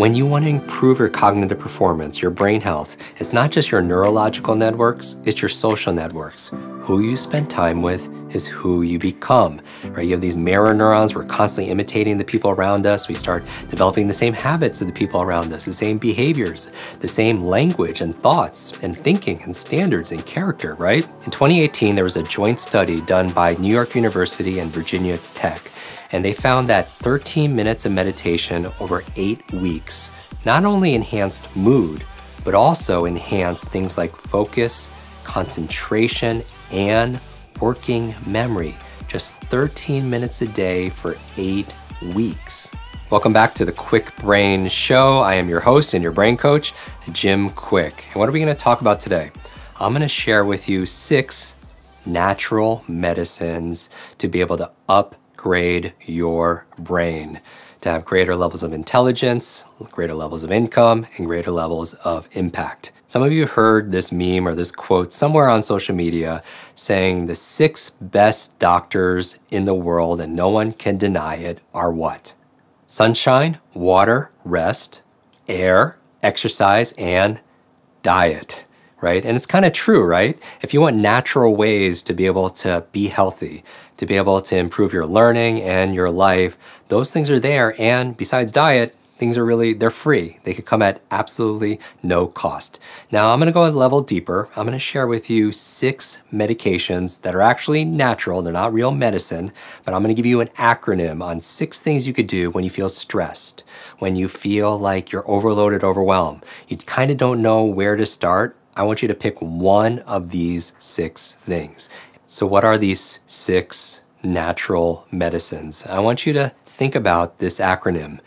When you want to improve your cognitive performance, your brain health, it's not just your neurological networks, it's your social networks. Who you spend time with is who you become, right? You have these mirror neurons. We're constantly imitating the people around us. We start developing the same habits of the people around us, the same behaviors, the same language and thoughts and thinking and standards and character, right? In 2018, there was a joint study done by New York University and Virginia Tech, and they found that 13 minutes of meditation over eight weeks not only enhanced mood, but also enhanced things like focus, concentration, and working memory. Just 13 minutes a day for eight weeks. Welcome back to the Kwik Brain Show. I am your host and your brain coach, Jim Kwik. And what are we going to talk about today? I'm going to share with you six natural medicines to be able to upgrade your brain to have greater levels of intelligence, greater levels of income, and greater levels of impact. Some of you heard this meme or this quote somewhere on social media saying the six best doctors in the world, and no one can deny it, are what? Sunshine, water, rest, air, exercise, and diet right? And it's kind of true, right? If you want natural ways to be able to be healthy, to be able to improve your learning and your life, those things are there. And besides diet, things are really they're free they could come at absolutely no cost now i'm going to go a level deeper i'm going to share with you six medications that are actually natural they're not real medicine but i'm going to give you an acronym on six things you could do when you feel stressed when you feel like you're overloaded overwhelmed you kind of don't know where to start I want you to pick one of these six things. So, what are these six natural medicines? I want you to think about this acronym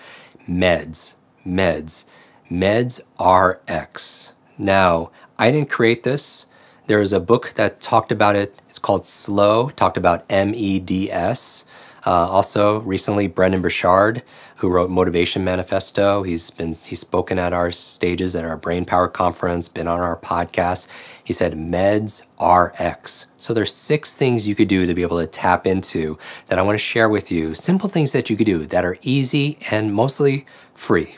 MEDS, MEDS, MEDS RX. Now, I didn't create this. There is a book that talked about it. It's called Slow, talked about MEDS. Uh, also, recently, Brendon Burchard, who wrote Motivation Manifesto, he's been he's spoken at our stages at our Brain Power Conference, been on our podcast. He said Meds RX. So there's six things you could do to be able to tap into that I want to share with you. Simple things that you could do that are easy and mostly free,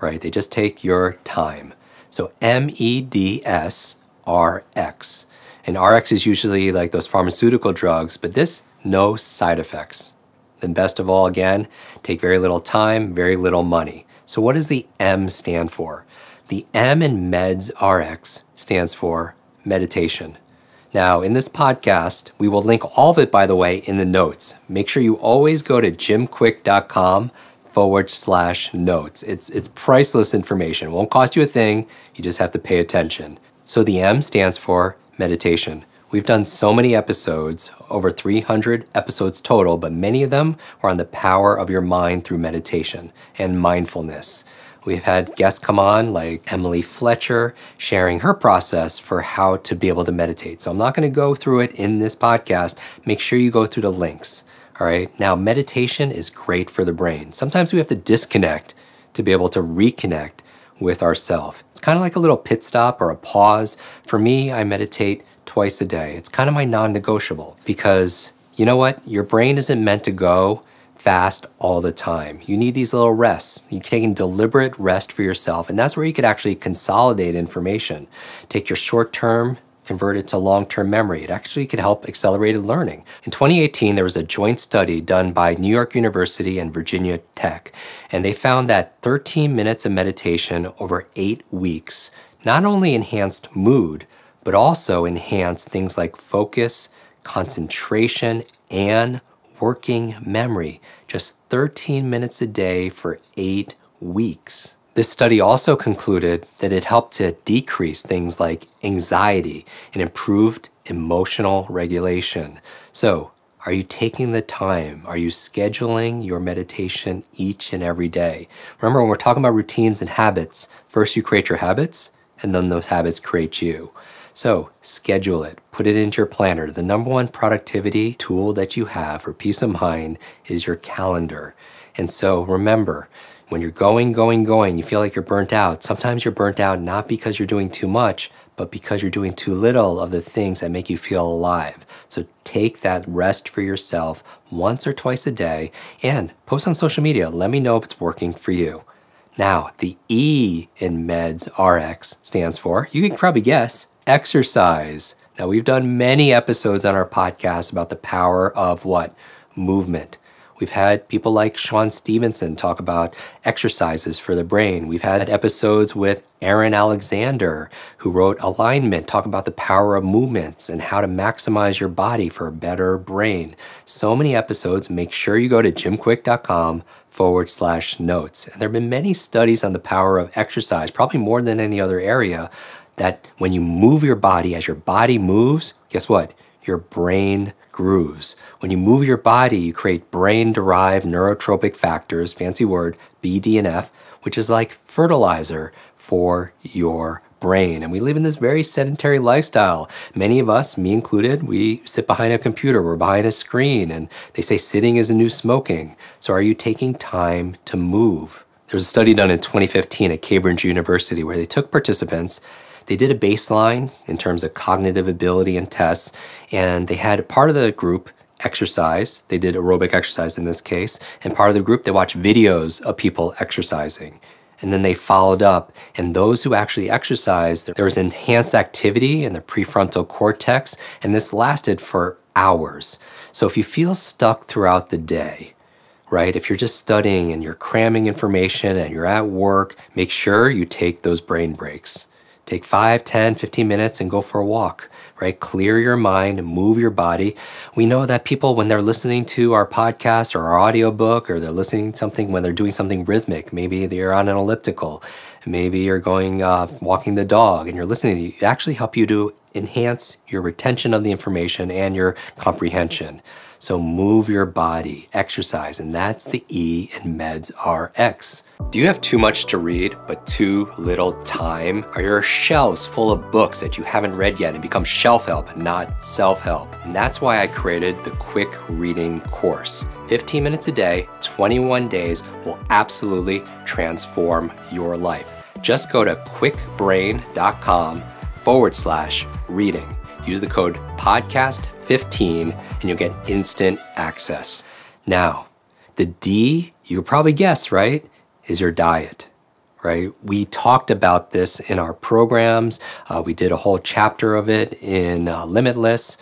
right? They just take your time. So M E D S R X. And RX is usually like those pharmaceutical drugs, but this no side effects. Then, best of all, again, take very little time, very little money. So, what does the M stand for? The M in MEDS RX stands for meditation. Now, in this podcast, we will link all of it, by the way, in the notes. Make sure you always go to jimkwik.com forward slash notes. It's, it's priceless information. It won't cost you a thing. You just have to pay attention. So the M stands for meditation. We've done so many episodes, over 300 episodes total, but many of them are on the power of your mind through meditation and mindfulness. We've had guests come on like Emily Fletcher sharing her process for how to be able to meditate. So I'm not going to go through it in this podcast. Make sure you go through the links. All right. Now, meditation is great for the brain. Sometimes we have to disconnect to be able to reconnect with ourself. It's kind of like a little pit stop or a pause. For me, I meditate twice a day. It's kind of my non negotiable because you know what? Your brain isn't meant to go fast all the time. You need these little rests. You're taking deliberate rest for yourself. And that's where you could actually consolidate information. Take your short term, convert it to long term memory. It actually could help accelerated learning. In 2018, there was a joint study done by New York University and Virginia Tech. And they found that 13 minutes of meditation over eight weeks not only enhanced mood, but also enhance things like focus, concentration, and working memory. Just 13 minutes a day for eight weeks. This study also concluded that it helped to decrease things like anxiety and improved emotional regulation. So, are you taking the time? Are you scheduling your meditation each and every day? Remember, when we're talking about routines and habits, first you create your habits, and then those habits create you. So schedule it, put it into your planner. The number one productivity tool that you have for peace of mind is your calendar. And so remember, when you're going, going, going, you feel like you're burnt out. Sometimes you're burnt out not because you're doing too much, but because you're doing too little of the things that make you feel alive. So take that rest for yourself once or twice a day and post on social media. Let me know if it's working for you. Now, the E in Meds RX stands for, you can probably guess, exercise. Now, we've done many episodes on our podcast about the power of what? Movement. We've had people like Shawn Stevenson talk about exercises for the brain. We've had episodes with Aaron Alexander, who wrote Alignment, talk about the power of movements and how to maximize your body for a better brain. So many episodes. Make sure you go to jimkwik.com forward slash notes. And there have been many studies on the power of exercise, probably more than any other area, that when you move your body, as your body moves, guess what? Your brain grooves. When you move your body, you create brain derived neurotrophic factors, fancy word, BDNF, which is like fertilizer for your brain. And we live in this very sedentary lifestyle. Many of us, me included, we sit behind a computer, we're behind a screen, and they say sitting is a new smoking. So are you taking time to move? There was a study done in 2015 at Cambridge University where they took participants they did a baseline in terms of cognitive ability and tests, and they had part of the group exercise. They did aerobic exercise in this case, and part of the group they watched videos of people exercising. And then they followed up, and those who actually exercised, there was enhanced activity in the prefrontal cortex, and this lasted for hours. So if you feel stuck throughout the day, right? If you're just studying and you're cramming information and you're at work, make sure you take those brain breaks. Take 5, 10, 15 minutes and go for a walk, right? Clear your mind, and move your body. We know that people, when they're listening to our podcast or our audiobook, or they're listening to something when they're doing something rhythmic, maybe they're on an elliptical, maybe you're going uh, walking the dog and you're listening, it actually help you to enhance your retention of the information and your comprehension. So move your body, exercise, and that's the E in Meds RX. Do you have too much to read, but too little time? Are your shelves full of books that you haven't read yet and become shelf help, not self help? And that's why I created the Kwik Reading course. 15 minutes a day, 21 days will absolutely transform your life. Just go to kwikbrain.com forward slash reading. Use the code podcast15 and you'll get instant access. Now, the D, you probably guess, right, is your diet, right? We talked about this in our programs. Uh, we did a whole chapter of it in uh, Limitless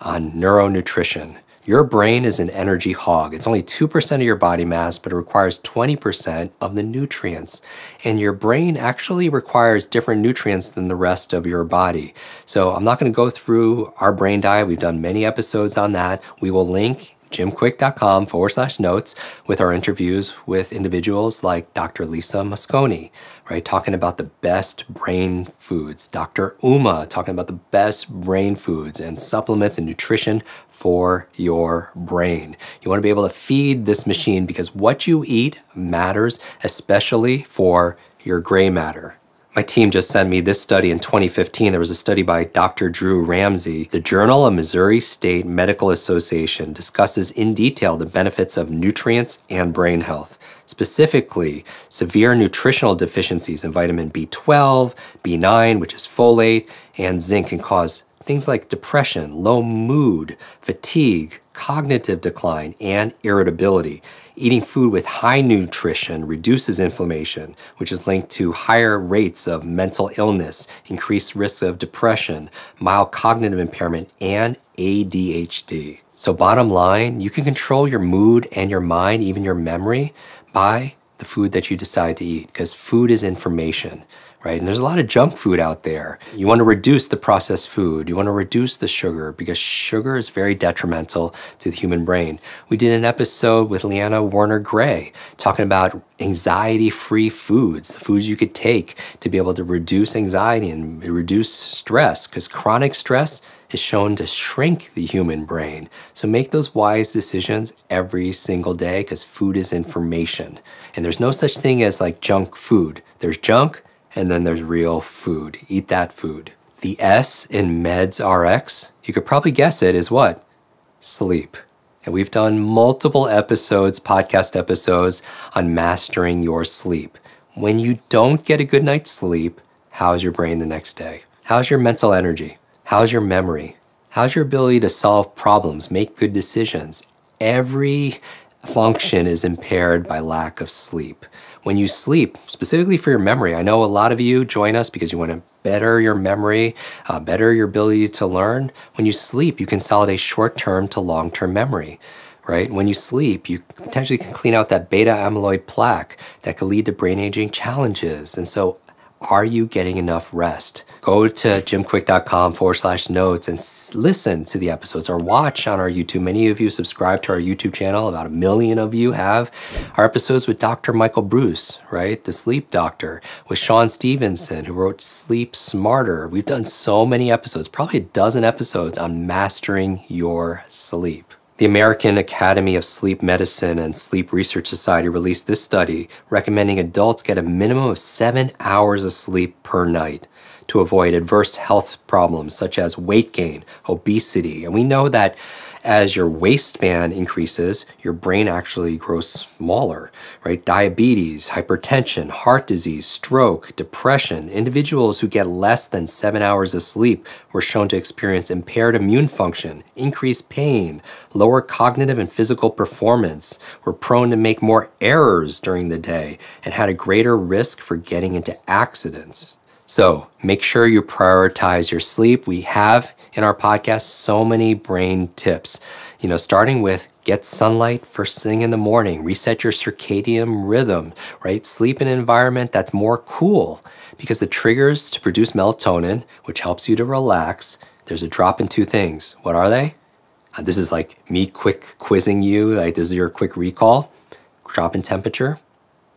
on neuronutrition. Your brain is an energy hog. It's only 2% of your body mass, but it requires 20% of the nutrients. And your brain actually requires different nutrients than the rest of your body. So I'm not going to go through our brain diet. We've done many episodes on that. We will link jimkwik.com forward slash notes with our interviews with individuals like Dr. Lisa Mosconi, right? Talking about the best brain foods. Dr. Uma talking about the best brain foods and supplements and nutrition for your brain. You want to be able to feed this machine because what you eat matters, especially for your gray matter. My team just sent me this study in 2015. There was a study by Dr. Drew Ramsey. The Journal of Missouri State Medical Association discusses in detail the benefits of nutrients and brain health. Specifically, severe nutritional deficiencies in vitamin B12, B9, which is folate, and zinc can cause things like depression, low mood, fatigue, cognitive decline, and irritability. Eating food with high nutrition reduces inflammation, which is linked to higher rates of mental illness, increased risks of depression, mild cognitive impairment, and ADHD. So, bottom line, you can control your mood and your mind, even your memory, by the food that you decide to eat, because food is information right? And there's a lot of junk food out there. You want to reduce the processed food. You want to reduce the sugar because sugar is very detrimental to the human brain. We did an episode with Leanna Warner Gray talking about anxiety free foods, foods you could take to be able to reduce anxiety and reduce stress because chronic stress is shown to shrink the human brain. So make those wise decisions every single day because food is information. And there's no such thing as like junk food. There's junk and then there's real food. Eat that food. The S in Meds RX, you could probably guess it, is what? Sleep. And we've done multiple episodes, podcast episodes, on mastering your sleep. When you don't get a good night's sleep, how's your brain the next day? How's your mental energy? How's your memory? How's your ability to solve problems, make good decisions? Every function is impaired by lack of sleep. when you sleep, specifically for your memory, I know a lot of you join us because you want to better your memory, uh, better your ability to learn. When you sleep, you consolidate short term to long term memory right? When you sleep, you potentially can clean out that beta amyloid plaque that could lead to brain aging challenges. And so are you getting enough rest? Go to jimkwik.com forward slash notes and listen to the episodes or watch on our YouTube. Many of you subscribe to our YouTube channel. About a million of you have our episodes with Dr. Michael Breus, right? The sleep doctor, with Shawn Stevenson, who wrote Sleep Smarter. We've done so many episodes, probably a dozen episodes on mastering your sleep. The American Academy of Sleep Medicine and Sleep Research Society released this study recommending adults get a minimum of seven hours of sleep per night to avoid adverse health problems such as weight gain, obesity. And we know that as your waistband increases, your brain actually grows smaller, right? Diabetes, hypertension, heart disease, stroke, depression. Individuals who get less than seven hours of sleep were shown to experience impaired immune function, increased pain, lower cognitive and physical performance, were prone to make more errors during the day, and had a greater risk for getting into accidents. So make sure you prioritize your sleep. We have in our podcast so many brain tips, you know, starting with get sunlight first thing in the morning, reset your circadian rhythm, right? Sleep in an environment that's more cool because the triggers to produce melatonin, which helps you to relax, there's a drop in two things. What are they? Uh, this is like me quick quizzing you, like this is your quick recall. Drop in temperature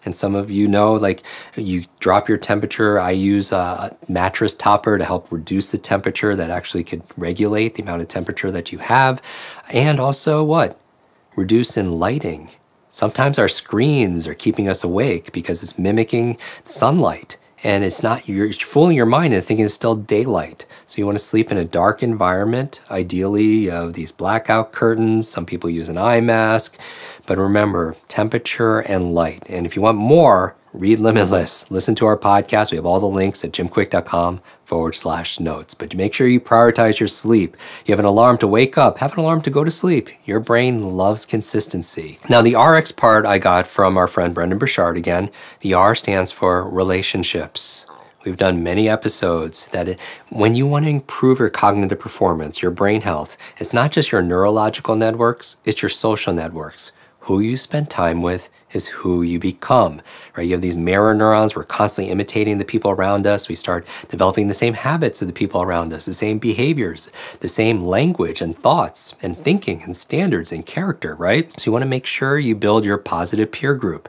and some of you know, like you drop your temperature. I use a mattress topper to help reduce the temperature that actually could regulate the amount of temperature that you have. And also, what? Reduce in lighting. Sometimes our screens are keeping us awake because it's mimicking sunlight and it's not you're fooling your mind and thinking it's still daylight. So you want to sleep in a dark environment ideally of these blackout curtains some people use an eye mask but remember temperature and light. And if you want more read limitless listen to our podcast we have all the links at jimkwik.com forward slash notes. But make sure you prioritize your sleep. You have an alarm to wake up, have an alarm to go to sleep. Your brain loves consistency. Now, the RX part I got from our friend Brendon Burchard again. The R stands for relationships. We've done many episodes that it, when you want to improve your cognitive performance, your brain health, it's not just your neurological networks, it's your social networks who you spend time with is who you become, right? You have these mirror neurons. We're constantly imitating the people around us. We start developing the same habits of the people around us, the same behaviors, the same language and thoughts and thinking and standards and character, right? So you want to make sure you build your positive peer group.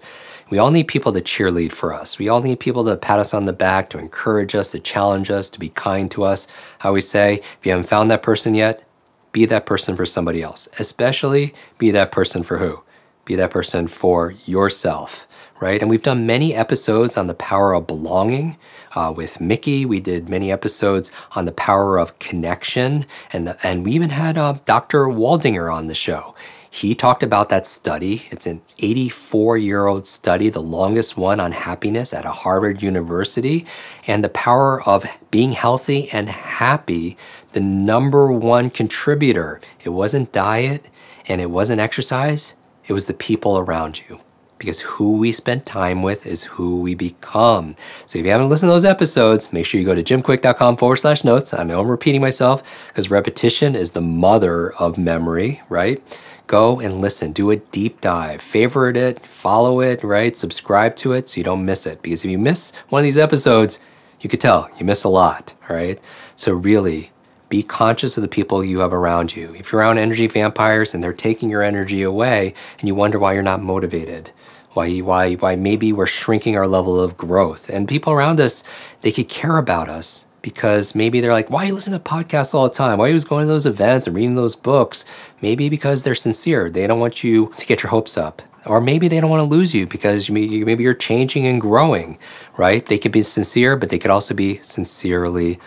We all need people to cheerlead for us. We all need people to pat us on the back, to encourage us, to challenge us, to be kind to us. How we say, if you haven't found that person yet, be that person for somebody else. Especially be that person for who? Be that person for yourself, right? And we've done many episodes on the power of belonging. Uh, with Mickey, we did many episodes on the power of connection, and the, and we even had uh, Dr. Waldinger on the show. He talked about that study. It's an 84 year old study, the longest one on happiness at a Harvard University, and the power of being healthy and happy. The number one contributor. It wasn't diet and it wasn't exercise, it was the people around you. Because who we spend time with is who we become. So if you haven't listened to those episodes, make sure you go to jimkwik.com forward slash notes. I know I'm repeating myself because repetition is the mother of memory, right? Go and listen, do a deep dive, favorite it, follow it, right? Subscribe to it so you don't miss it. Because if you miss one of these episodes, you could tell you miss a lot, right? So really be conscious of the people you have around you. If you're around energy vampires and they're taking your energy away and you wonder why you're not motivated, why, why, why maybe we're shrinking our level of growth. And people around us, they could care about us because maybe they're like, why you listening to podcasts all the time? Why are you going to those events and reading those books? Maybe because they're sincere. They don't want you to get your hopes up. Or maybe they don't want to lose you because maybe you're changing and growing, right? They could be sincere, but they could also be sincerely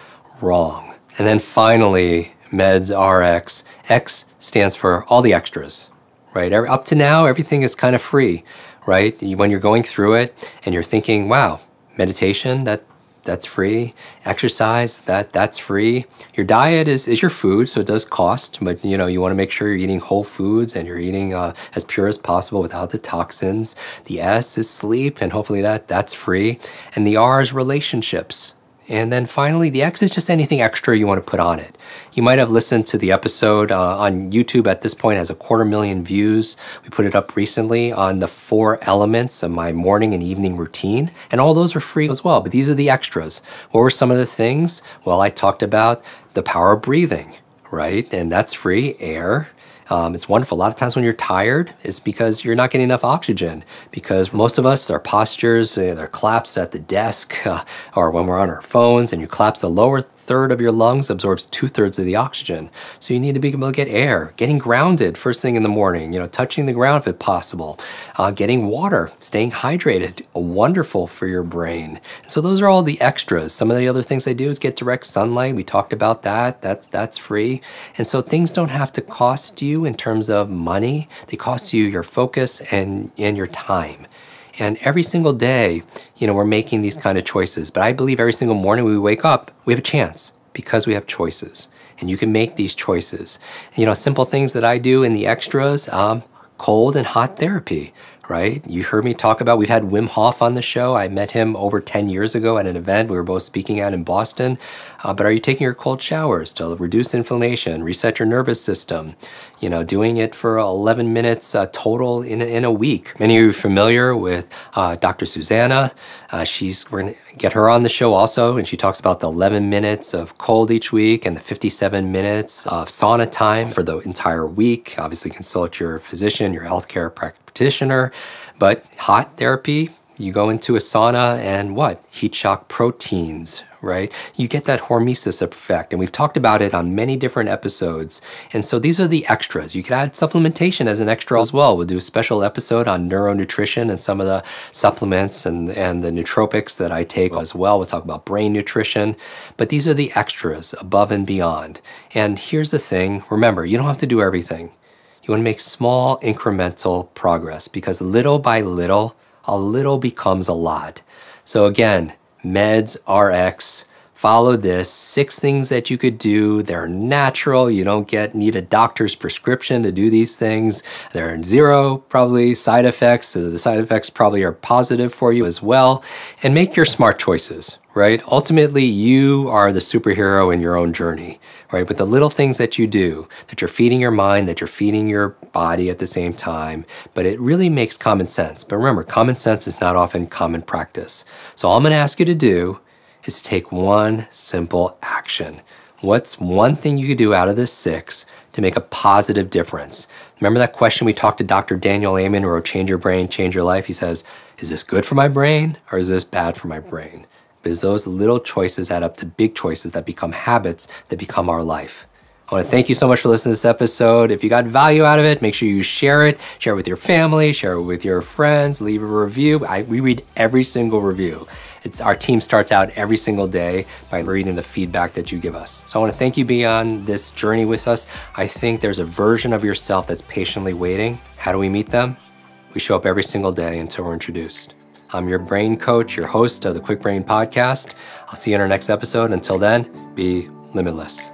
wrong. And then finally, meds RX. X stands for all the extras, right? Up to now, everything is kind of free, right? When you're going through it and you're thinking, wow, meditation, that that's free. Exercise, that that's free. Your diet is, is your food, so it does cost, but you know you want to make sure you're eating whole foods and you're eating uh, as pure as possible without the toxins. The S is sleep, and hopefully that that's free. And the R is relationships. And then finally, the X is just anything extra you want to put on it. You might have listened to the episode uh, on YouTube at this point, has a quarter million views. We put it up recently on the four elements of my morning and evening routine, and all those are free as well. But these are the extras. What were some of the things? Well, I talked about the power of breathing, right? And that's free air. Um, it's wonderful. A lot of times when you're tired, it's because you're not getting enough oxygen. Because most of us, our postures, uh, they're collapsed at the desk uh, or when we're on our phones, and you collapse the lower third of your lungs absorbs two thirds of the oxygen. So you need to be able to get air, getting grounded first thing in the morning, you know, touching the ground if possible, uh, getting water, staying hydrated, wonderful for your brain. So those are all the extras. Some of the other things I do is get direct sunlight. We talked about that. That's that's free. And so things don't have to cost you in terms of money. They cost you your focus and and your time. And every single day, you know, we're making these kind of choices. But I believe every single morning we wake up, we have a chance because we have choices. And you can make these choices. You know, simple things that I do in the extras, um, cold and hot therapy right? You heard me talk about, we've had Wim Hof on the show. I met him over 10 years ago at an event we were both speaking at in Boston. Uh, but are you taking your cold showers to reduce inflammation, reset your nervous system? You know, doing it for 11 minutes uh, total in, in a week. Many of you are familiar with uh, Dr. Susanna. Uh, she's, we're going to get her on the show also, and she talks about the 11 minutes of cold each week and the 57 minutes of sauna time for the entire week. Obviously, consult your physician, your healthcare practitioner practitioner. But hot therapy, you go into a sauna and what? Heat shock proteins, right? You get that hormesis effect. And we've talked about it on many different episodes. And so these are the extras. You can add supplementation as an extra as well. We'll do a special episode on neuronutrition and some of the supplements and, and the nootropics that I take as well. We'll talk about brain nutrition. But these are the extras above and beyond. And here's the thing remember, you don't have to do everything. You want to make small incremental progress because little by little, a little becomes a lot. So again, meds, RX, follow this. Six things that you could do. They're natural. You don't get need a doctor's prescription to do these things. There are zero probably side effects. The side effects probably are positive for you as well. And make your smart choices right? Ultimately you are the superhero in your own journey right? But the little things that you do that you're feeding your mind that you're feeding your body at the same time but it really makes common sense. But remember common sense is not often common practice. So all i'm going to ask you to do is take one simple action. What's one thing you could do out of this six to make a positive difference? Remember that question we talked to Dr. Daniel Amen who wrote Change Your Brain, Change Your Life? He says, Is this good for my brain or is this bad for my brain? Because those little choices add up to big choices that become habits that become our life. I want to thank you so much for listening to this episode. If you got value out of it, make sure you share it. Share it with your family, share it with your friends, leave a review. I, we read every single review. It's our team starts out every single day by reading the feedback that you give us. So I want to thank you on this journey with us. I think there's a version of yourself that's patiently waiting. How do we meet them? We show up every single day until we're introduced. I'm your brain coach, your host of the Kwik Brain podcast. I'll see you in our next episode. Until then, be limitless.